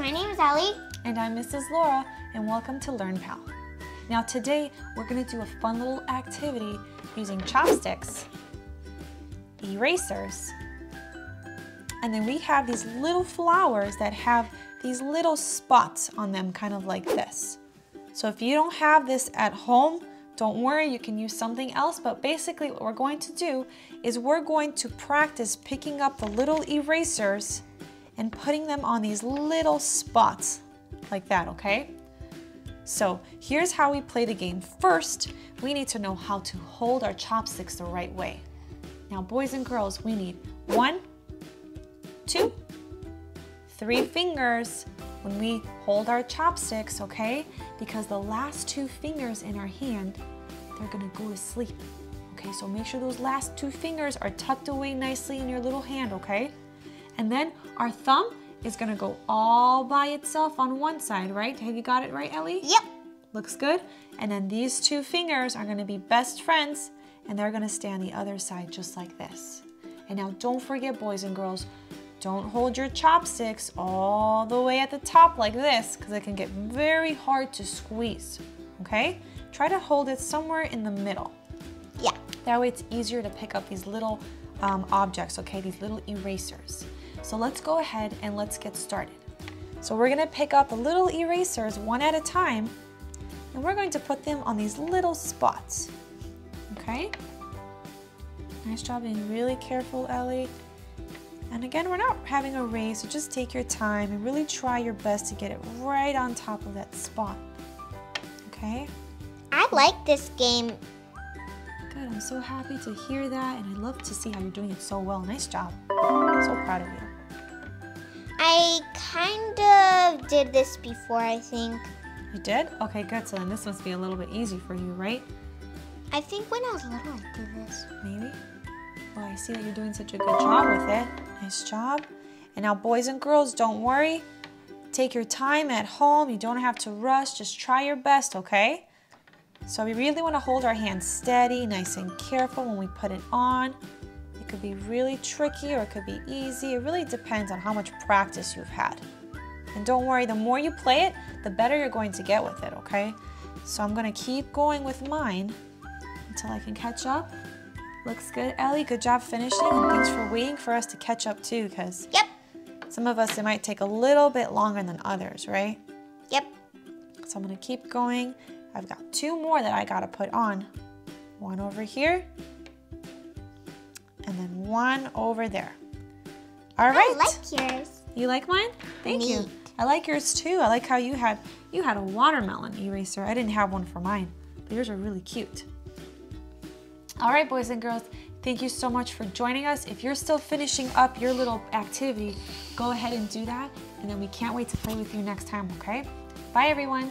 My name is Ellie. And I'm Mrs. Laura, and welcome to LearnPal. Now today, we're gonna do a fun little activity using chopsticks, erasers, and then we have these little flowers that have these little spots on them, kind of like this. So if you don't have this at home, don't worry, you can use something else, but basically what we're going to do is we're going to practice picking up the little erasers and putting them on these little spots like that, okay? So here's how we play the game. First, we need to know how to hold our chopsticks the right way. Now, boys and girls, we need one, two, three fingers when we hold our chopsticks, okay? Because the last two fingers in our hand, they're gonna go to sleep. Okay, so make sure those last two fingers are tucked away nicely in your little hand, okay? And then our thumb is gonna go all by itself on one side, right? Have you got it right, Ellie? Yep. Looks good. And then these two fingers are gonna be best friends and they're gonna stay on the other side just like this. And now don't forget, boys and girls, don't hold your chopsticks all the way at the top like this because it can get very hard to squeeze, okay? Try to hold it somewhere in the middle. Yeah. That way it's easier to pick up these little um, objects, okay? These little erasers. So let's go ahead and let's get started. So we're gonna pick up the little erasers one at a time and we're going to put them on these little spots, okay? Nice job being really careful, Ellie. And again, we're not having a race, so just take your time and really try your best to get it right on top of that spot, okay? I like this game. Good, I'm so happy to hear that and I love to see how you're doing it so well. Nice job. So proud of you. I kind of did this before, I think. You did? Okay, good. So then this must be a little bit easy for you, right? I think when I was little, I did this. Maybe? Well, I see that you're doing such a good job with it. Nice job. And now boys and girls, don't worry. Take your time at home. You don't have to rush. Just try your best, okay? So we really want to hold our hands steady, nice and careful when we put it on. It could be really tricky or it could be easy. It really depends on how much practice you've had. And don't worry, the more you play it, the better you're going to get with it, okay? So I'm gonna keep going with mine until I can catch up. Looks good, Ellie. Good job finishing, and thanks for waiting for us to catch up too, because Yep. some of us, it might take a little bit longer than others, right? Yep. So I'm gonna keep going. I've got two more that I gotta put on. One over here, and then one over there. All right. I like yours. You like mine? Thank you. I like yours too. I like how you had you had a watermelon eraser. I didn't have one for mine, but yours are really cute. All right, boys and girls, thank you so much for joining us. If you're still finishing up your little activity, go ahead and do that, and then we can't wait to play with you next time, okay? Bye, everyone.